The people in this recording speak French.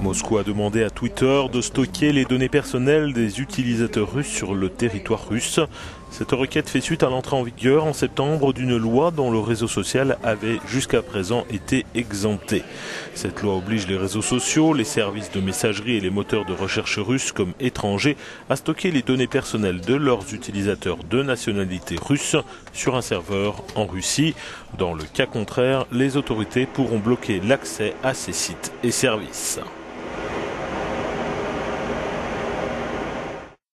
Moscou a demandé à Twitter de stocker les données personnelles des utilisateurs russes sur le territoire russe. Cette requête fait suite à l'entrée en vigueur en septembre d'une loi dont le réseau social avait jusqu'à présent été exempté. Cette loi oblige les réseaux sociaux, les services de messagerie et les moteurs de recherche russes comme étrangers à stocker les données personnelles de leurs utilisateurs de nationalité russe sur un serveur en Russie. Dans le cas contraire, les autorités pourront bloquer l'accès à ces sites et services.